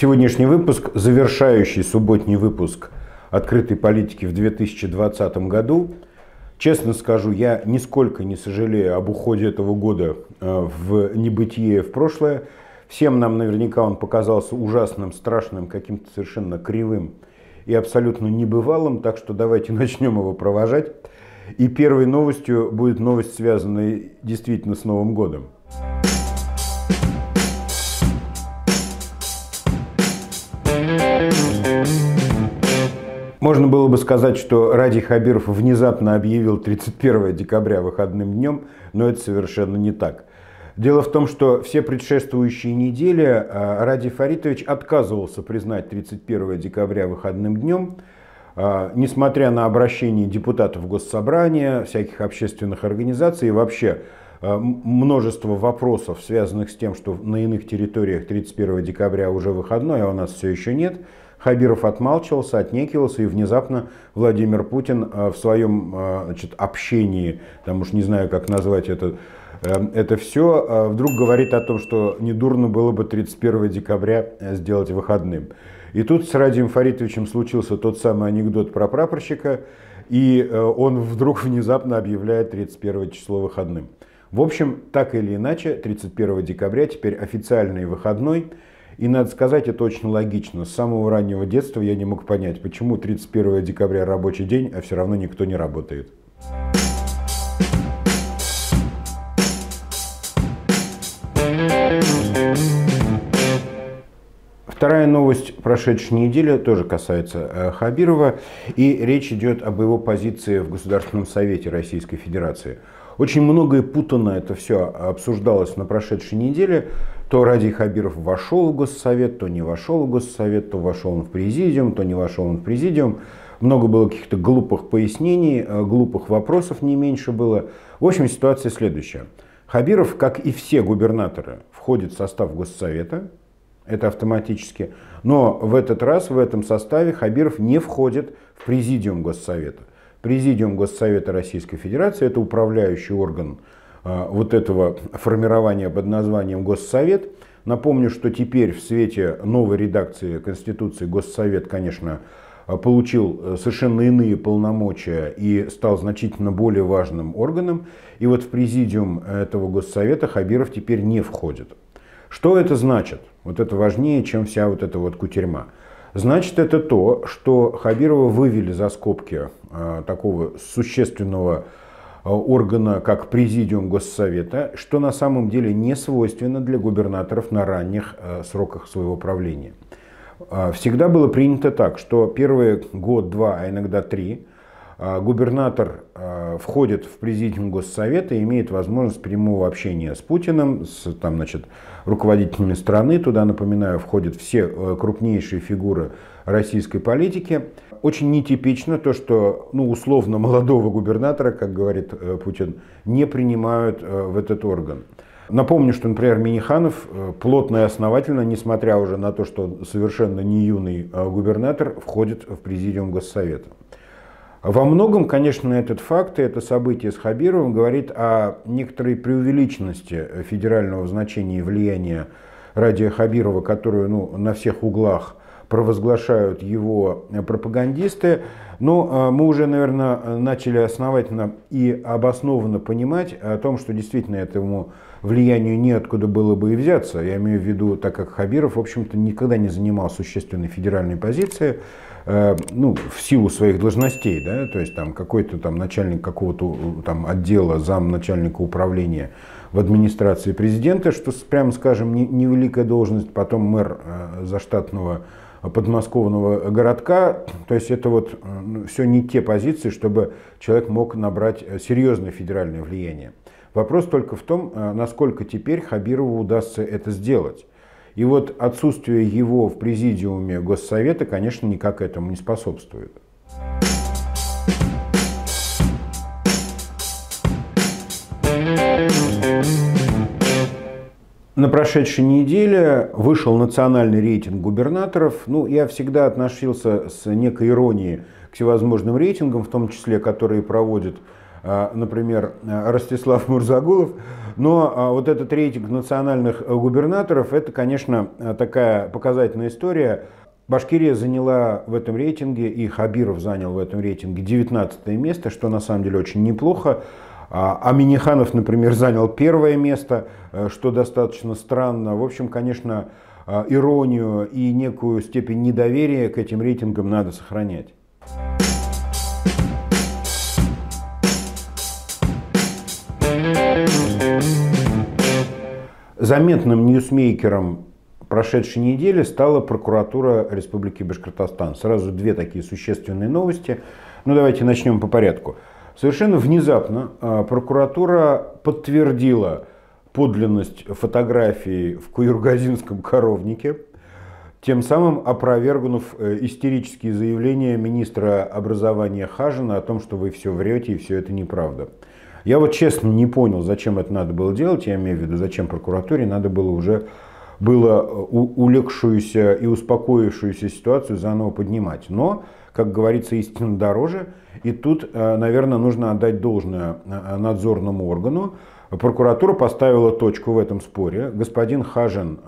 Сегодняшний выпуск, завершающий субботний выпуск открытой политики в 2020 году. Честно скажу, я нисколько не сожалею об уходе этого года э, в небытие в прошлое. Всем нам наверняка он показался ужасным, страшным, каким-то совершенно кривым и абсолютно небывалым, так что давайте начнем его провожать. И первой новостью будет новость, связанная действительно с Новым годом. Можно было бы сказать, что Ради Хабиров внезапно объявил 31 декабря выходным днем, но это совершенно не так. Дело в том, что все предшествующие недели а, Ради Фаритович отказывался признать 31 декабря выходным днем, а, несмотря на обращение депутатов Госсобрания, всяких общественных организаций и вообще а, множество вопросов, связанных с тем, что на иных территориях 31 декабря уже выходной, а у нас все еще нет – Хабиров отмалчивался, отнекивался, и внезапно Владимир Путин э, в своем э, значит, общении, там уж не знаю, как назвать это, э, это все, вдруг говорит о том, что недурно было бы 31 декабря сделать выходным. И тут с Радием Фаритовичем случился тот самый анекдот про прапорщика, и он вдруг внезапно объявляет 31 число выходным. В общем, так или иначе, 31 декабря теперь официальный выходной – и надо сказать, это очень логично. С самого раннего детства я не мог понять, почему 31 декабря рабочий день, а все равно никто не работает. Вторая новость прошедшей недели тоже касается э, Хабирова, и речь идет об его позиции в Государственном Совете Российской Федерации. Очень многое путано это все обсуждалось на прошедшей неделе. То Ради Хабиров вошел в Госсовет, то не вошел в Госсовет, то вошел он в Президиум, то не вошел он в Президиум. Много было каких-то глупых пояснений, э, глупых вопросов не меньше было. В общем, ситуация следующая. Хабиров, как и все губернаторы, входит в состав Госсовета, это автоматически. Но в этот раз в этом составе Хабиров не входит в Президиум Госсовета. Президиум Госсовета Российской Федерации – это управляющий орган вот этого формирования под названием Госсовет. Напомню, что теперь в свете новой редакции Конституции Госсовет, конечно, получил э, совершенно иные полномочия и стал значительно более важным органом. И вот в президиум этого Госсовета Хабиров теперь не входит. Что это значит? Вот это важнее, чем вся вот эта вот кутерьма. Значит, это то, что Хабирова вывели за скобки э, такого существенного органа, как Президиум Госсовета, что на самом деле не свойственно для губернаторов на ранних э, сроках своего правления. Э, всегда было принято так, что первый год, два, а иногда три, губернатор входит в Президиум Госсовета и имеет возможность прямого общения с Путиным, с там, значит, руководителями страны. Туда, напоминаю, входят все крупнейшие фигуры российской политики очень нетипично то, что ну, условно молодого губернатора, как говорит э, Путин, не принимают э, в этот орган. Напомню, что, например, Миниханов э, плотно и основательно, несмотря уже на то, что совершенно не юный губернатор, входит в президиум Госсовета. Во многом, конечно, этот факт и это событие с Хабировым говорит о некоторой преувеличенности федерального значения и влияния Радия Хабирова, которую ну, на всех углах провозглашают его пропагандисты. Но э, мы уже, наверное, начали основательно и обоснованно понимать о том, что действительно этому влиянию неоткуда было бы и взяться. Я имею в виду, так как Хабиров, в общем-то, никогда не занимал существенной федеральной позиции, э, ну, в силу своих должностей, да, то есть там какой-то там начальник какого-то там отдела, зам начальника управления в администрации президента, что, прямо скажем, невеликая должность, потом мэр э, заштатного подмосковного городка. То есть это вот ну, все не те позиции, чтобы человек мог набрать э, серьезное федеральное влияние. Вопрос только в том, э, насколько теперь Хабирову удастся это сделать. И вот отсутствие его в президиуме Госсовета, конечно, никак этому не способствует. На прошедшей неделе вышел национальный рейтинг губернаторов. Ну, я всегда относился с некой иронией к всевозможным рейтингам, в том числе, которые проводят например, Ростислав Мурзагулов. Но вот этот рейтинг национальных губернаторов, это, конечно, такая показательная история. Башкирия заняла в этом рейтинге, и Хабиров занял в этом рейтинге 19 место, что на самом деле очень неплохо. А Миниханов, например, занял первое место, что достаточно странно. В общем, конечно, иронию и некую степень недоверия к этим рейтингам надо сохранять. Заметным ньюсмейкером прошедшей недели стала прокуратура Республики Башкортостан. Сразу две такие существенные новости. Ну давайте начнем по порядку. Совершенно внезапно а, прокуратура подтвердила подлинность фотографии в Куюргазинском коровнике, тем самым опровергнув э, истерические заявления министра образования Хажина о том, что вы все врете и все это неправда. Я вот честно не понял, зачем это надо было делать, я имею в виду, зачем прокуратуре надо было уже было э, улегшуюся и успокоившуюся ситуацию заново поднимать. Но, как говорится, истина дороже. И тут, э, наверное, нужно отдать должное э, надзорному органу. Прокуратура поставила точку в этом споре. Господин Хажин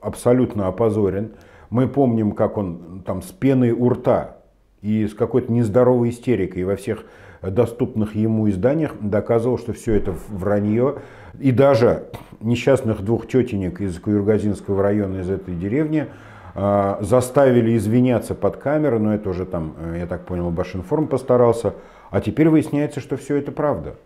абсолютно опозорен. Мы помним, как он там с пеной у рта и с какой-то нездоровой истерикой во всех доступных ему изданиях доказывал, что все это вранье. И даже несчастных двух тетенек из Куюргазинского района, из этой деревни, заставили извиняться под камерой, но это уже там, э, я так понял, Башинформ постарался. А теперь выясняется, что все это правда.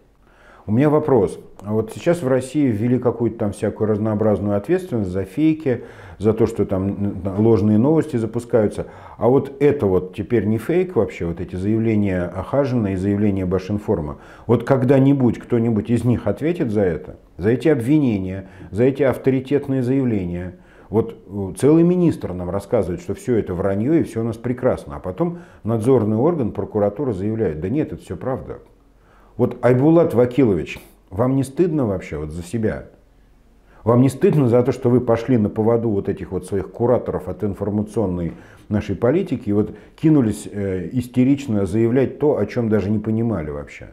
У меня вопрос. Вот сейчас в России ввели какую-то там всякую разнообразную ответственность за фейки, за то, что там ложные новости запускаются. А вот это вот теперь не фейк вообще, вот эти заявления Ахажина и заявления Башинформа. Вот когда-нибудь кто-нибудь из них ответит за это, за эти обвинения, за эти авторитетные заявления. Вот э, целый министр нам рассказывает, что все это вранье и все у нас прекрасно. А потом надзорный орган, прокуратура заявляет, да нет, это все правда. Вот Айбулат Вакилович, вам не стыдно вообще вот за себя? Вам не стыдно за то, что вы пошли на поводу вот этих вот своих кураторов от информационной нашей политики и вот кинулись э, истерично заявлять то, о чем даже не понимали вообще?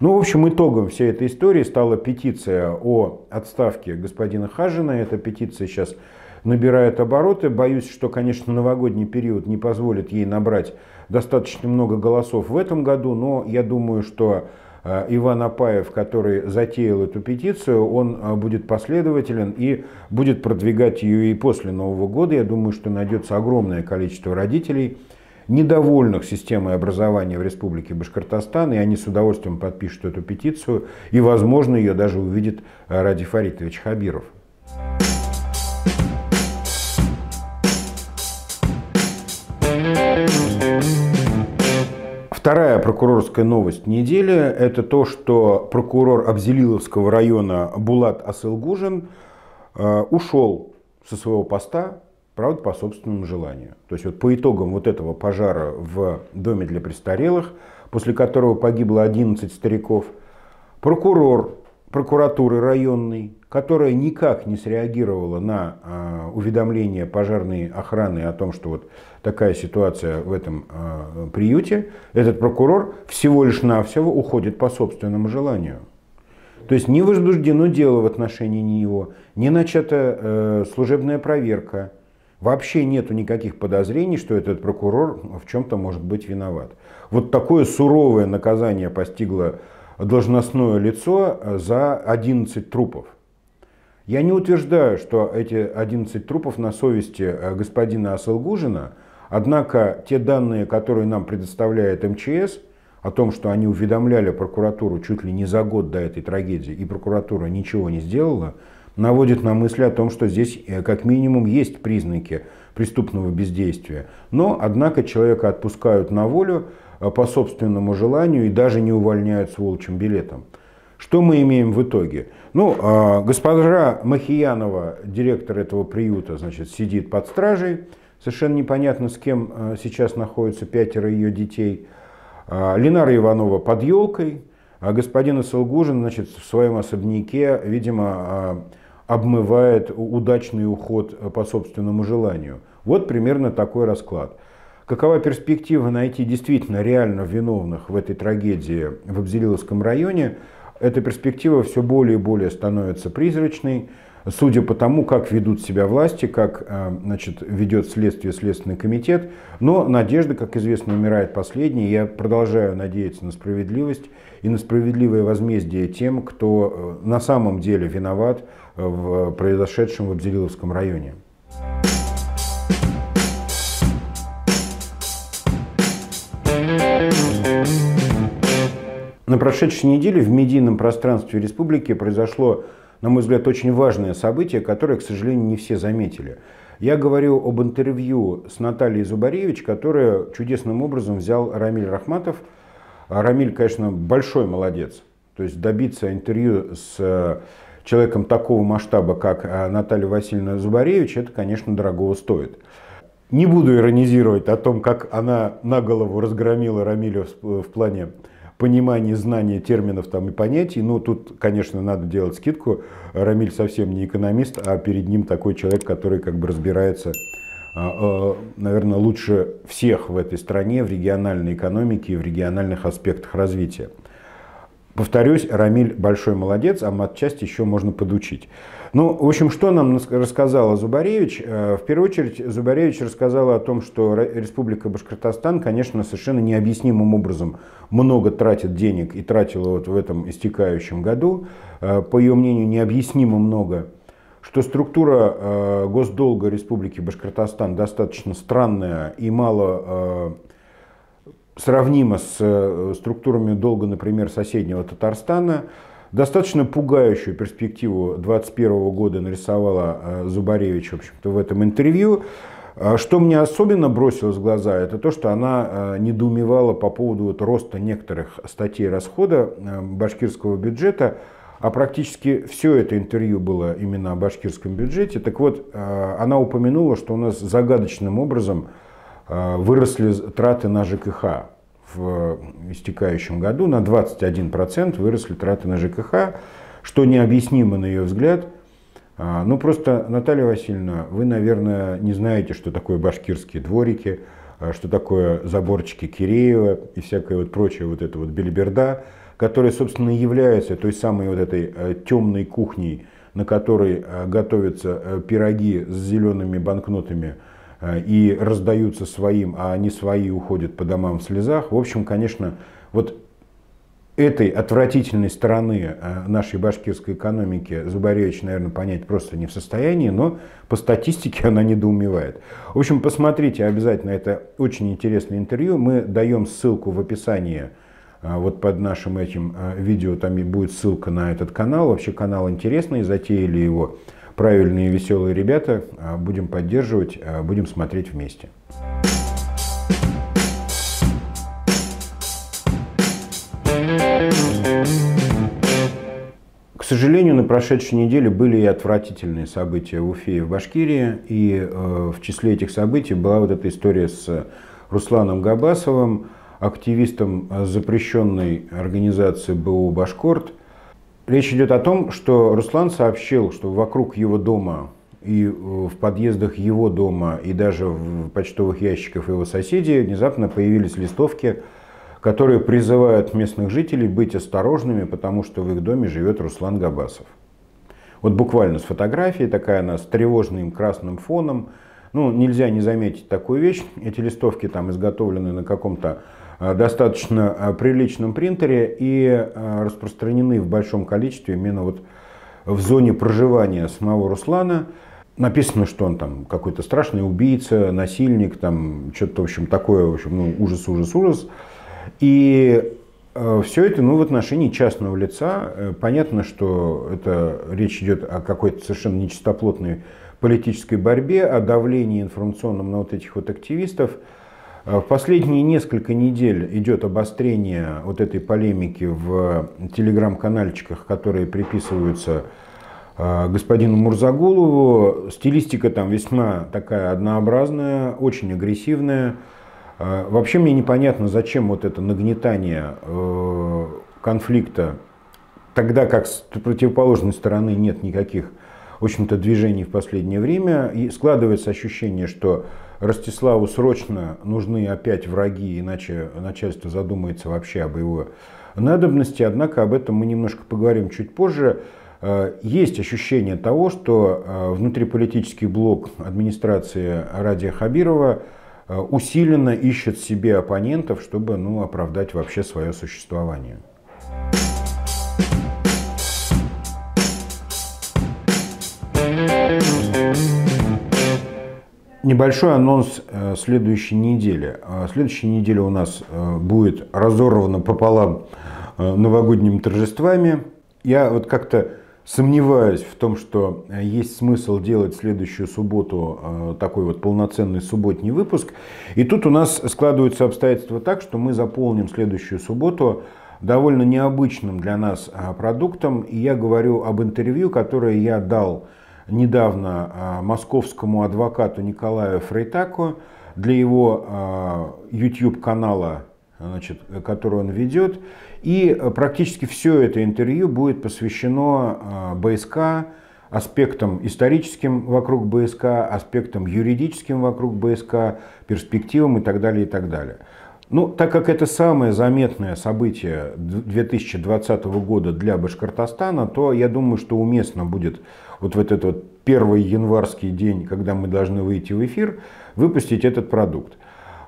Ну, в общем, итогом всей этой истории стала петиция о отставке господина Хажина. Эта петиция сейчас набирает обороты. Боюсь, что, конечно, новогодний период не позволит ей набрать достаточно много голосов в этом году, но я думаю, что Э, Иван Апаев, который затеял эту петицию, он э, будет последователен и будет продвигать ее и после Нового года. Я думаю, что найдется огромное количество родителей, недовольных системой образования в Республике Башкортостан, и они с удовольствием подпишут эту петицию, и, возможно, ее даже увидит э, Ради Фаритович Хабиров. Вторая прокурорская новость недели – это то, что прокурор Абзелиловского района Булат Асылгужин э, ушел со своего поста, правда, по собственному желанию. То есть вот по итогам вот этого пожара в доме для престарелых, после которого погибло 11 стариков, прокурор прокуратуры районной, которая никак не среагировала на э, уведомление пожарной охраны о том, что вот такая ситуация в этом э, приюте, этот прокурор всего лишь навсего уходит по собственному желанию. То есть не возбуждено дело в отношении него, не начата э, служебная проверка, вообще нету никаких подозрений, что этот прокурор в чем-то может быть виноват. Вот такое суровое наказание постигло должностное лицо за 11 трупов. Я не утверждаю, что эти 11 трупов на совести э, господина Асылгужина, однако те данные, которые нам предоставляет МЧС, о том, что они уведомляли прокуратуру чуть ли не за год до этой трагедии, и прокуратура ничего не сделала, наводит на мысли о том, что здесь э, как минимум есть признаки преступного бездействия. Но, однако, человека отпускают на волю э, по собственному желанию и даже не увольняют с волчьим билетом. Что мы имеем в итоге? Ну, а, госпожа Махиянова, директор этого приюта, значит, сидит под стражей. Совершенно непонятно, с кем а, сейчас находятся пятеро ее детей. А, Ленара Иванова под елкой. А господин Исалгужин, значит, в своем особняке, видимо, обмывает удачный уход по собственному желанию. Вот примерно такой расклад. Какова перспектива найти действительно реально виновных в этой трагедии в Абзелиловском районе? Эта перспектива все более и более становится призрачной. Судя по тому, как ведут себя власти, как э, значит, ведет следствие Следственный комитет. Но надежда, как известно, умирает последней. Я продолжаю надеяться на справедливость и на справедливое возмездие тем, кто э, на самом деле виноват в произошедшем в Абзелиловском районе. На прошедшей неделе в медийном пространстве республики произошло, на мой взгляд, очень важное событие, которое, к сожалению, не все заметили. Я говорю об интервью с Натальей Зубаревич, которая чудесным образом взял Рамиль Рахматов. Рамиль, конечно, большой молодец. То есть добиться интервью с э, человеком такого масштаба, как э, Наталья Васильевна Зубаревич, это, конечно, дорогого стоит. Не буду иронизировать о том, как она на голову разгромила Рамиля в плане понимание, знание терминов там и понятий. Ну, тут, конечно, надо делать скидку. Рамиль совсем не экономист, а перед ним такой человек, который как бы разбирается, а, а, наверное, лучше всех в этой стране в региональной экономике и в региональных аспектах развития. Повторюсь, Рамиль большой молодец, а матчасть еще можно подучить. Ну, в общем, что нам рассказала Зубаревич? Э, в первую очередь, Зубаревич рассказала о том, что Республика Башкортостан, конечно, совершенно необъяснимым образом много тратит денег и тратила вот в этом истекающем году. Э, по ее мнению, необъяснимо много что структура э, госдолга Республики Башкортостан достаточно странная и мало сравнима с э, структурами долга, например, соседнего Татарстана. Достаточно пугающую перспективу 2021 года нарисовала э, Зубаревич в, общем-то, в этом интервью. А что мне особенно бросилось в глаза, это то, что она э, недоумевала по поводу вот роста некоторых статей расхода башкирского бюджета, а практически все это интервью было именно о башкирском бюджете. Так вот, она упомянула, что у нас загадочным образом выросли траты на ЖКХ в истекающем году, на 21% выросли траты на ЖКХ, что необъяснимо на ее взгляд. А, ну просто, Наталья Васильевна, вы, наверное, не знаете, что такое башкирские дворики, а, что такое заборчики Киреева и всякая вот прочая вот эта вот бельберда, которая, собственно, является той самой вот этой э, темной кухней, на которой э, готовятся пироги с зелеными банкнотами Э, и раздаются своим, а они свои уходят по домам в слезах. В общем, конечно, вот этой отвратительной стороны э, нашей башкирской экономики Зубаревич, наверное, понять просто не в состоянии, но по статистике она недоумевает. В общем, посмотрите обязательно, это очень интересное интервью. Мы даем ссылку в описании, э, вот под нашим этим видео там будет ссылка на этот канал. Вообще канал интересный, затеяли его правильные веселые ребята. А, будем поддерживать, а, будем смотреть вместе. К сожалению, на прошедшей неделе были и отвратительные события в Уфе и в Башкирии. И э, в числе этих событий была вот эта история с Русланом Габасовым, активистом запрещенной организации БУ «Башкорт», Речь идет о том, что Руслан сообщил, что вокруг его дома и э, в подъездах его дома, и даже в почтовых ящиках его соседей внезапно появились листовки, которые призывают местных жителей быть осторожными, потому что в их доме живет Руслан Габасов. Вот буквально с фотографией, такая она с тревожным красным фоном. Ну, нельзя не заметить такую вещь. Эти листовки там изготовлены на каком-то достаточно э, приличном принтере и э, распространены в большом количестве именно вот в зоне проживания самого Руслана. Написано, что он там какой-то страшный убийца, насильник, там что-то, в общем, такое, в общем, ну, ужас, ужас, ужас. И все это ну, в отношении частного лица. Понятно, что это речь идет о какой-то совершенно нечистоплотной политической борьбе, о давлении информационном на вот этих вот активистов. В последние несколько недель идет обострение вот этой полемики в телеграм-канальчиках, которые приписываются э, господину Мурзагулову. Стилистика там весьма такая однообразная, очень агрессивная. Э, вообще мне непонятно, зачем вот это нагнетание э, конфликта, тогда как с противоположной стороны нет никаких в общем-то, движений в последнее время. И складывается ощущение, что Ростиславу срочно нужны опять враги, иначе начальство задумается вообще об его надобности. Однако об этом мы немножко поговорим чуть позже. Э, есть ощущение того, что э, внутриполитический блок администрации Радия Хабирова э, усиленно ищет себе оппонентов, чтобы ну, оправдать вообще свое существование. Небольшой анонс следующей недели. Следующая неделя у нас будет разорвана пополам новогодними торжествами. Я вот как-то Сомневаюсь в том, что э, есть смысл делать следующую субботу э, такой вот полноценный субботний выпуск. И тут у нас складываются обстоятельства так, что мы заполним следующую субботу довольно необычным для нас э, продуктом. И я говорю об интервью, которое я дал недавно московскому адвокату Николаю Фрейтаку для его YouTube-канала, значит, который он ведет. И э, практически все это интервью будет посвящено БСК, аспектам историческим вокруг БСК, аспектам юридическим вокруг БСК, перспективам и так далее, и так далее. Ну, так как это самое заметное событие 2020 года для Башкортостана, то я думаю, что уместно будет вот в этот вот первый январский день, когда мы должны выйти в эфир, выпустить этот продукт.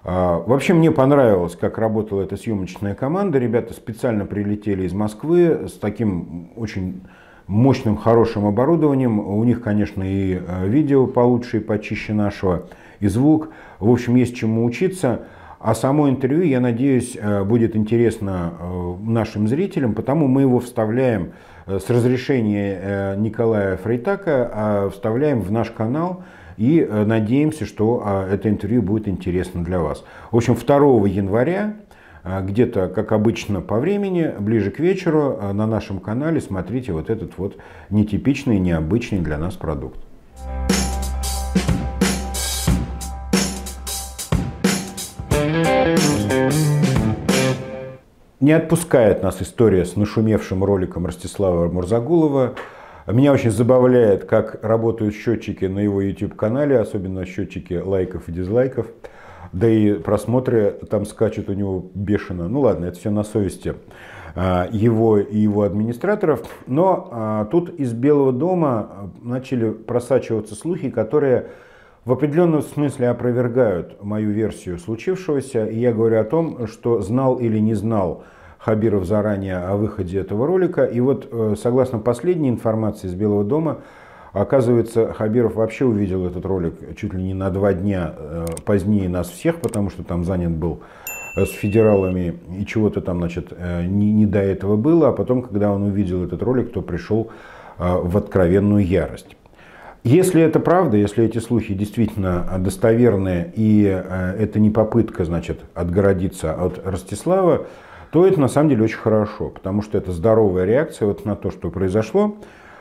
А, вообще мне понравилось, как работала эта съемочная команда. Ребята специально прилетели из Москвы с таким очень мощным, хорошим оборудованием. У них, конечно, и э, видео получше и почище нашего, и звук. В общем, есть чему учиться. А само интервью, я надеюсь, э, будет интересно э, нашим зрителям, потому мы его вставляем с разрешения Николая Фрейтака, а вставляем в наш канал – и э, надеемся, что а, это интервью будет интересно для вас. В общем, 2 января где-то, как обычно, по времени, ближе к вечеру на нашем канале смотрите вот этот вот нетипичный, необычный для нас продукт. Не отпускает нас история с нашумевшим роликом Ростислава Мурзагулова меня очень забавляет, как работают счетчики на его YouTube-канале, особенно счетчики лайков и дизлайков. Да и просмотры там скачут у него бешено. Ну ладно, это все на совести а, его и его администраторов. Но а, тут из Белого дома начали просачиваться слухи, которые в определенном смысле опровергают мою версию случившегося. И я говорю о том, что знал или не знал Хабиров заранее о выходе этого ролика. И вот, э, согласно последней информации из Белого дома, оказывается, Хабиров вообще увидел этот ролик чуть ли не на два дня э, позднее нас всех, потому что там занят был э, с федералами и чего-то там, значит, не, не до этого было. А потом, когда он увидел этот ролик, то пришел в откровенную ярость. Если это правда, если эти слухи действительно достоверные, и это не попытка, значит, отгородиться от Ростислава, то это на самом деле очень хорошо, потому что это здоровая реакция вот на то, что произошло.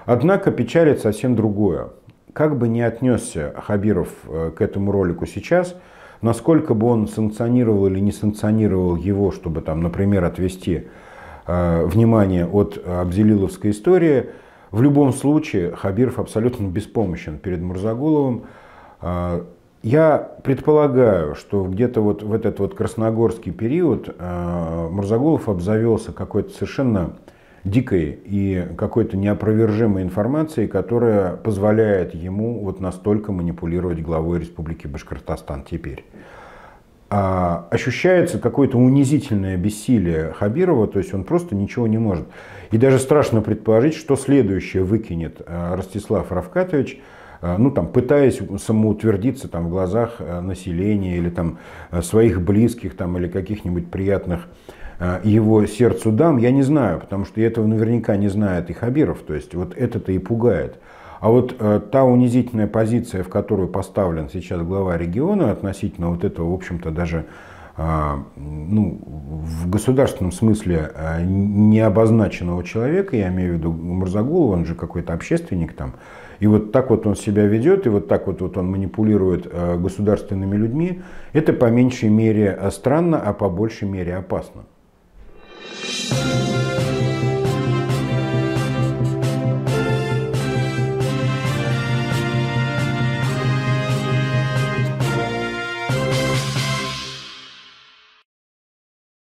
Однако печалит совсем другое. Как бы ни отнесся Хабиров э, к этому ролику сейчас, насколько бы он санкционировал или не санкционировал его, чтобы там, например, отвести э, внимание от Абзелиловской истории, в любом случае Хабиров абсолютно беспомощен перед Мурзагуловым. Э, я предполагаю, что где-то вот в этот вот красногорский период э, Мурзагулов обзавелся какой-то совершенно дикой и какой-то неопровержимой информацией, которая позволяет ему вот настолько манипулировать главой Республики Башкортостан теперь. А ощущается какое-то унизительное бессилие Хабирова, то есть он просто ничего не может. И даже страшно предположить, что следующее выкинет э, Ростислав Равкатович – Э, ну, там, пытаясь самоутвердиться там, в глазах населения или там, своих близких там, или каких-нибудь приятных его сердцу дам, я не знаю, потому что этого наверняка не знает и Хабиров, то есть вот это-то и пугает. А вот э, та унизительная позиция, в которую поставлен сейчас глава региона относительно вот этого, в общем-то, даже э, ну, в государственном смысле э, не человека, я имею в виду Мурзагулова, он же какой-то общественник там, и вот так вот он себя ведет, и вот так вот, вот он манипулирует э, государственными людьми, это по меньшей мере странно, а по большей мере опасно.